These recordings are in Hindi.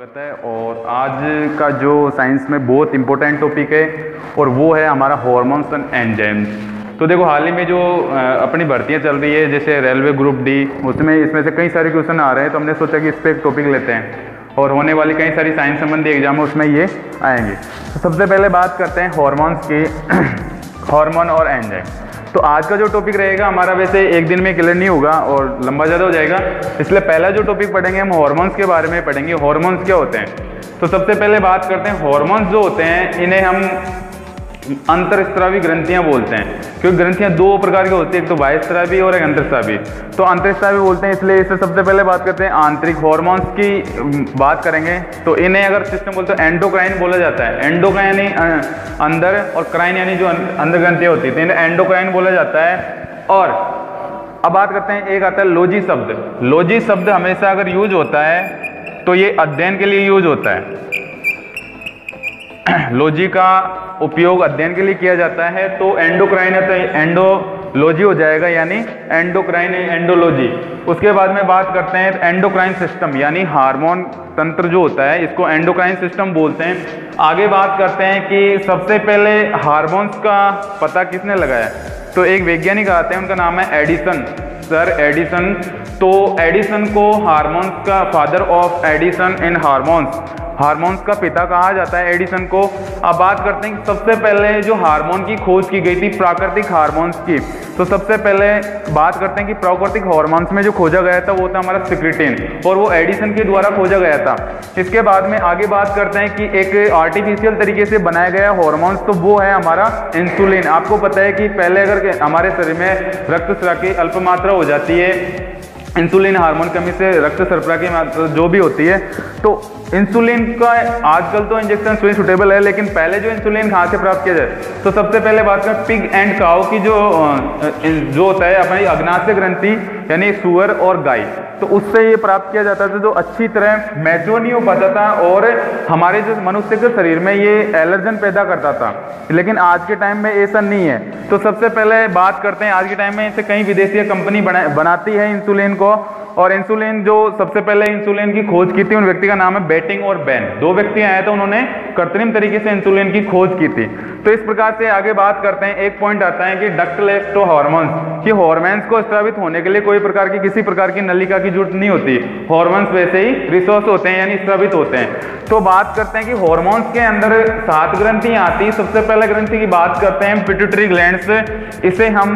स्वागत है। और आज का जो साइंस में बहुत इंपॉर्टेंट टॉपिक है, और वो है हमारा हॉर्मोन्स एंड एंजाइम्स तो देखो, हाल ही में जो अपनी भर्तियाँ चल रही है, जैसे रेलवे ग्रुप डी उसमें इसमें से कई सारे क्वेश्चन आ रहे हैं तो हमने सोचा कि इस पर एक टॉपिक लेते हैं। और होने वाली कई सारी साइंस संबंधी एग्ज़ाम है, उसमें ये आएँगे। तो सबसे पहले बात करते हैं हॉर्मोन्स की हॉर्मोन और एंजाइम तो आज का जो टॉपिक रहेगा, हमारा वैसे एक दिन में क्लियर नहीं होगा और लंबा ज़्यादा हो जाएगा। इसलिए पहला जो टॉपिक पढ़ेंगे, हम हॉर्मोन्स के बारे में पढ़ेंगे। हॉर्मोन्स क्या होते हैं? तो सबसे पहले बात करते हैं हॉर्मोन्स जो होते हैं, इन्हें हम अंतरस्त्रावी ग्रंथियाँ बोलते हैं, क्योंकि ग्रंथियाँ दो प्रकार की होती है, एक तो बाह्यस्त्रावी और एक अंतरस्त्रावी। तो अंतरस्त्रावी बोलते हैं, इसलिए इससे सबसे पहले बात करते हैं आंतरिक हॉर्मोन्स की बात करेंगे। तो इन्हें अगर सिस्टम बोलते हैं एंडोक्राइन बोला जाता है। एंडोक्राइन अंदर और क्राइन यानी जो अंदर ग्रंथियाँ होती है इन्हें एंडोक्राइन बोला जाता है। और अब बात करते हैं, एक आता है लोजी शब्द। लोजी शब्द हमेशा अगर यूज़ होता है तो ये अध्ययन के लिए यूज़ होता है। लोजी का उपयोग अध्ययन के लिए किया जाता है तो एंडोक्राइन है तो एंडोलॉजी हो जाएगा, यानी एंडोक्राइन एंडोलॉजी उसके बाद में बात करते हैं एंडोक्राइन सिस्टम यानी हार्मोन तंत्र जो होता है, इसको एंडोक्राइन सिस्टम बोलते हैं। आगे बात करते हैं कि सबसे पहले हार्मोन्स का पता किसने लगाया? तो एक वैज्ञानिक आते हैं, उनका नाम है एडिसन। सर एडिसन तो एडिसन को हार्मोन्स का, father of Addison in hormones. Hormones का पिता कहा जाता है, एडिसन को। अब बात करते हैं सबसे पहले जो हार्मोन की खोज की गई थी, प्राकृतिक हार्मोन्स की। तो सबसे पहले बात करते हैं कि प्राकृतिक हार्मोन्स में जो खोजा गया था, वो था हमारा सिक्रिटिन, और वो एडिसन के द्वारा खोजा गया था। इसके बाद में आगे बात करते हैं कि एक आर्टिफिशियल तरीके से बनाया गया हॉर्मोन्स तो वो है हमारा इंसुलिन आपको पता है कि पहले अगर हमारे शरीर में रक्त की अल्प मात्रा हो जाती है इंसुलिन हार्मोन कमी से रक्त सरपरा की मात्रा जो भी होती है तो इंसुलिन का आजकल तो इंजेक्शन सुई सुटेबल है, लेकिन पहले जो इंसुलिन कहाँ से प्राप्त किया जाए? तो सबसे पहले बात करें पिग एंड काव की जो जो होता है, अपनी अग्नाश्य ग्रंथि यानी सुअर और गाय। तो उससे ये प्राप्त किया जाता था जो अच्छी तरह पाता था और हमारे जो मनुष्य के शरीर में ये एलर्जन पैदा करता था। लेकिन आज के टाइम में ऐसा नहीं है। तो सबसे पहले बात करते हैं, आज के टाइम में इसे कई विदेशी कंपनी बना, बनाती है इंसुलिन को। और इंसुलिन जो सबसे पहले इंसुलिन की खोज की थी, उन व्यक्ति का नाम है बेटिंग और बैन दो व्यक्ति आए थे उन्होंने कृत्रिम तरीके से इंसुलिन की खोज की थी। तो इस प्रकार से आगे बात करते हैं। एक पॉइंट आता है कि डक्टलेक्टो हॉर्मोन्स कि हॉर्मोन्स को स्थापित होने के लिए कोई प्रकार की, किसी प्रकार की नलिका की ज़रूरत नहीं होती। हॉर्मोन्स वैसे ही रिसोर्स होते हैं, यानी स्रवित होते हैं। तो बात करते हैं कि हॉर्मोन्स के अंदर सात ग्रंथियाँ आती हैं। सबसे पहले ग्रंथि की बात करते हैं पिट्यूटरी ग्लैंड इसे हम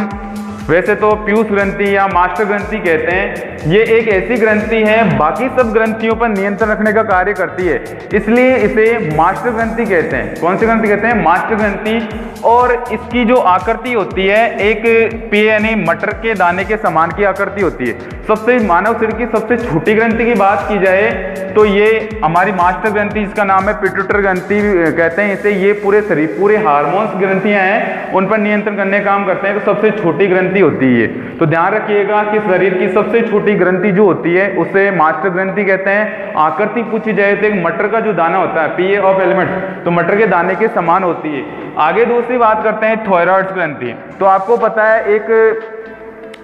वैसे तो पीयूष ग्रंथि या मास्टर ग्रंथि कहते हैं। ये एक ऐसी ग्रंथि है, बाकी सब ग्रंथियों पर नियंत्रण रखने का कार्य करती है। इसलिए इसे मास्टर ग्रंथि कहते हैं। कौन सी ग्रंथि कहते हैं? मास्टर ग्रंथि। और इसकी जो आकृति होती है, एक पे यानी मटर के दाने के समान की आकृति होती है। सबसे मानव शरीर की सबसे छोटी ग्रंथि की बात की जाए तो ये हमारी मास्टर ग्रंथि इसका नाम है पिट्यूटर ग्रंथि कहते हैं इसे। ये पूरे शरीर, पूरे हार्मोन्स ग्रंथियाँ हैं, उन पर नियंत्रण करने का काम करते हैं। तो सबसे छोटी ग्रंथि ग्रंथि होती है। तो ध्यान रखिएगा कि शरीर की सबसे छोटी ग्रंथि जो होती है, उसे मास्टर ग्रंथि कहते हैं। आकृति पूछी जाए तो मटर का जो दाना होता है पीए ऑफ़ एलिमेंट तो मटर के दाने के समान होती है। आगे दूसरी बात करते हैं थॉयराइड ग्रंथि। तो आपको पता है, एक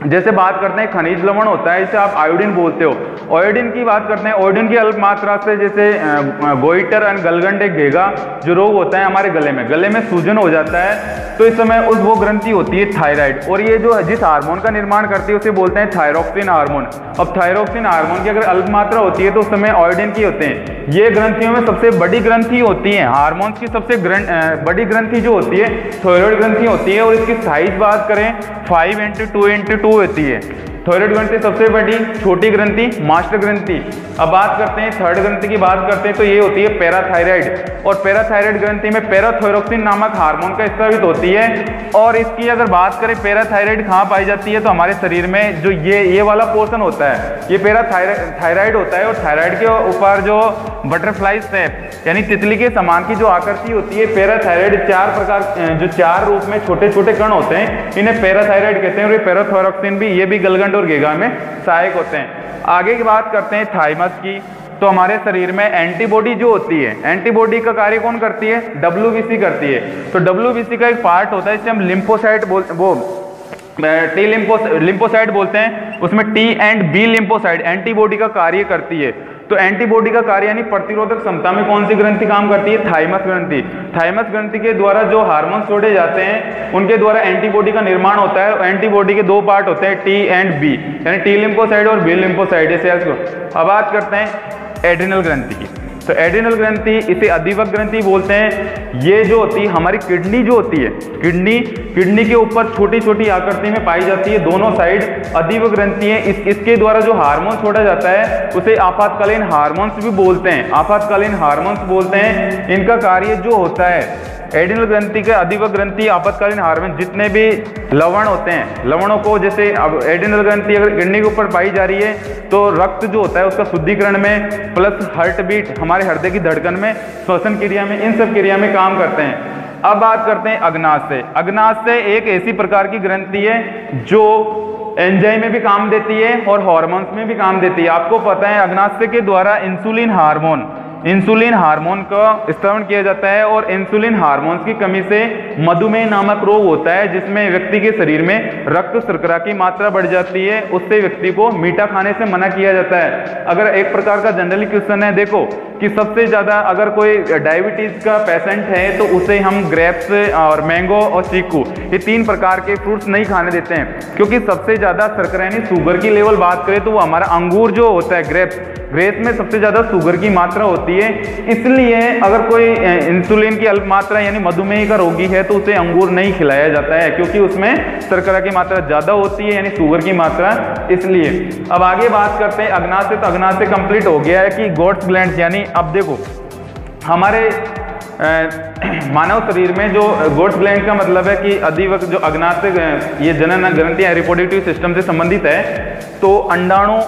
जैसे बात करते हैं, खनिज लवण होता है, इसे आप आयोडीन बोलते हो। आयोडीन की बात करते हैं आयोडीन की अल्प मात्रा से जैसे गोइटर एंड गलगंड घेगा, जो रोग होता है हमारे गले में गले में सूजन हो जाता है तो इस समय उस वो ग्रंथि होती है थायराइड और ये जो जिस हार्मोन का निर्माण करती है, उसे बोलते हैं थायरोक्सिन हार्मोन अब थायरोक्सिन हार्मोन की अगर अल्प मात्रा होती है तो उस समय आयोडीन की होते हैं। ये ग्रंथियों में सबसे बड़ी ग्रंथि होती है, हार्मोन्स की सबसे बड़ी ग्रंथि जो होती है थायराइड ग्रंथि होती है, और इसकी साइज़ बात करें five into two into two होती है? थायराइड ग्रंथि सबसे बड़ी, छोटी ग्रंथि, मास्टर ग्रंथि। अब बात करते हैं, थर्ड ग्रंथि की बात करते हैं तो ये होती है पैराथायराइड। और पैराथायराइड ग्रंथि में पैराथोरोक्सिन नामक हार्मोन का स्त्रावित होती है। और इसकी अगर बात करें, पैराथायराइड कहाँ पाई जाती है तो हमारे शरीर में जो ये ये वाला पोर्सन होता है, ये पैराथायराइड होता है। और थायराइड के ऊपर जो बटरफ्लाई स्टेप यानी तितली के समान की जो आकृति होती है, पैराथायराइड चार प्रकार, जो चार रूप में छोटे छोटे कण होते हैं, इन्हें पैराथायराइड कहते हैं और ये पैराथोरोक्सिन भी, ये भी गलगंड और गेगा में सहायक होते हैं। आगे की बात करते हैं थाइमस की। तो हमारे शरीर में एंटीबॉडी जो होती है एंटीबॉडी का कार्य कौन करती है? डब्ल्यू करती है। तो डब्ल्यूबीसी का एक पार्ट होता है जिसे हम लिम्फोसाइट बोल, वो टी लिम्फो लिम्फोसाइट बोलते हैं, उसमें T and B lymphocyte antibody का कार्य करती है। तो एंटीबॉडी का कार्य यानी प्रतिरोधक क्षमता में कौन सी ग्रंथि काम करती है? थाइमस ग्रंथि। थाइमस ग्रंथि के द्वारा जो हार्मोन छोड़े जाते हैं, उनके द्वारा एंटीबॉडी का निर्माण होता है। एंटीबॉडी के दो पार्ट होते हैं टी एंड बी यानी टी लिम्पोसाइड और बी लिम्पोसाइड सेल्स को अब बात करते हैं एड्रिनल ग्रंथि की। तो एड्रिनल ग्रंथि, इसे अधिवक ग्रंथि बोलते हैं। ये जो होती है, हमारी किडनी जो होती है, किडनी किडनी के ऊपर छोटी छोटी आकृति में पाई जाती है, दोनों साइड अधिव ग्रंथि है। इस, इसके द्वारा जो हार्मोन छोड़ा जाता है, उसे आपातकालीन हार्मोन्स भी बोलते हैं। आपातकालीन हार्मोन्स बोलते हैं। इनका कार्य जो होता है एडिनल ग्रंथि के अधिव ग्रंथि आपातकालीन हार्मोन जितने भी लवण होते हैं, लवणों को जैसे अब एडिनल ग्रंथि अगर किडनी के ऊपर पाई जा रही है तो रक्त जो होता है उसका शुद्धिकरण में प्लस हार्ट बीट हमारे हृदय की धड़कन में, श्वसन क्रिया में, इन सब क्रिया में काम करते हैं। अब बात करते हैं अग्नाशय। अग्नाशय एक ऐसी प्रकार की ग्रंथि है जो एंजाइम में भी काम देती है और हॉर्मोन्स में भी काम देती है। आपको पता है अग्नाशय के द्वारा इंसुलिन हार्मोन इंसुलिन हार्मोन का स्तरण किया जाता है और इंसुलिन हार्मोन की कमी से मधुमेह नामक रोग होता है, जिसमें व्यक्ति के शरीर में रक्त शर्करा की मात्रा बढ़ जाती है। उससे व्यक्ति को मीठा खाने से मना किया जाता है। अगर एक प्रकार का जनरली क्वेश्चन है, देखो कि सबसे ज़्यादा अगर कोई डायबिटीज़ का पेशेंट है तो उसे हम ग्रेप्स और मैंगो और चीकू, ये तीन प्रकार के फ्रूट्स नहीं खाने देते हैं। क्योंकि सबसे ज़्यादा शर्करा यानी शुगर की लेवल बात करें तो वो हमारा अंगूर जो होता है ग्रेप्स ग्रेप्स में सबसे ज़्यादा शुगर की मात्रा होती है। इसलिए अगर कोई इंसुलिन की अल्प मात्रा, यानी मधुमेह का रोगी है तो उसे अंगूर नहीं खिलाया जाता है, क्योंकि उसमें शर्करा की मात्रा ज़्यादा होती है, यानी शुगर की मात्रा। इसलिए अब आगे बात करते हैं अग्नाशय तो अग्नाशय कंप्लीट हो गया है कि गोड्स ग्लैंड यानी अब देखो, हमारे मानव शरीर में जो गोड्स ग्लैंड का मतलब है कि अधिवक जो अग्नाशय ये जनन ग्रंथि रिप्रोडक्टिव सिस्टम से संबंधित है तो अंडाणु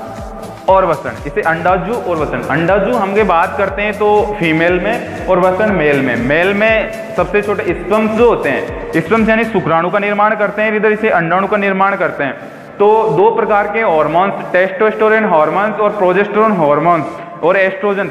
और वसन इसे अंडाजू और वसन अंडाजू हम के बात करते हैं तो फीमेल में और वसन मेल में। मेल में सबसे छोटे स्पम्स जो होते हैं स्पम्स यानी शुक्राणु का निर्माण करते हैं, इधर इसे अंडाणु का निर्माण करते हैं। तो दो प्रकार के हॉर्मोन्स टेस्टोस्टेरोन हॉर्मोन्स और प्रोजेस्टेरोन हॉर्मोन्स और एस्ट्रोजन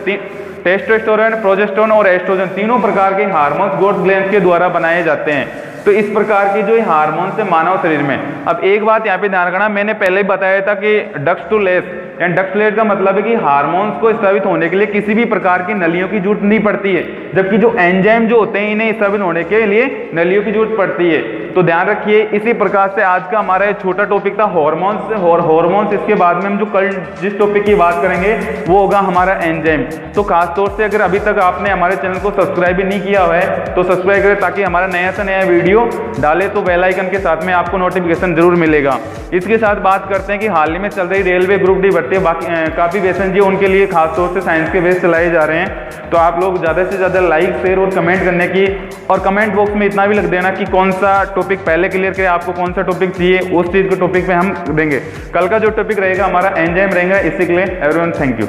टेस्टोस्टेरोन प्रोजेस्टेरोन और एस्ट्रोजन तीनों प्रकार के हार्मोन्स गोड ग्लैंड के द्वारा बनाए जाते हैं। तो इस प्रकार की जो हार्मोन्स है मानव शरीर में, अब एक बात यहाँ पे ध्यान रखना, मैंने पहले ही बताया था कि ducks to less and ductless का मतलब है कि हार्मोन्स को स्थापित होने के लिए किसी भी प्रकार की नलियों की ज़रूरत नहीं पड़ती है, जबकि जो एंजाइम जो होते हैं, इन्हें स्थापित होने के लिए नलियों की ज़रूरत पड़ती है। तो ध्यान रखिए, इसी प्रकार से आज का हमारा एक छोटा टॉपिक था हॉर्मोन्स और हॉर्मोन्स इसके बाद में हम जो कल जिस टॉपिक की बात करेंगे, वो होगा हमारा एंजाइम तो खासतौर से अगर अभी तक आपने हमारे चैनल को सब्सक्राइब भी नहीं किया हुआ है तो सब्सक्राइब करें ताकि हमारा नया से नया वीडियो डाले तो बेल आइकन के साथ में आपको नोटिफिकेशन ज़रूर मिलेगा. इसके साथ बात करते हैं कि हाल ही में चल रही रेलवे ग्रुप डी भर्ती बाकी काफ़ी बेसन जी, उनके लिए खासतौर से साइंस के बेस चलाए जा रहे हैं. तो आप लोग ज़्यादा से ज़्यादा लाइक शेयर और कमेंट करने की, और कमेंट बॉक्स में इतना भी लग देना कि कौन सा टॉपिक पहले क्लियर करें आपको कौन सा टॉपिक चाहिए, उस चीज़ के टॉपिक पे हम देंगे। कल का जो टॉपिक रहेगा, हमारा एंजाइम रहेगा, इसी के लिए एवरीवन थैंक यू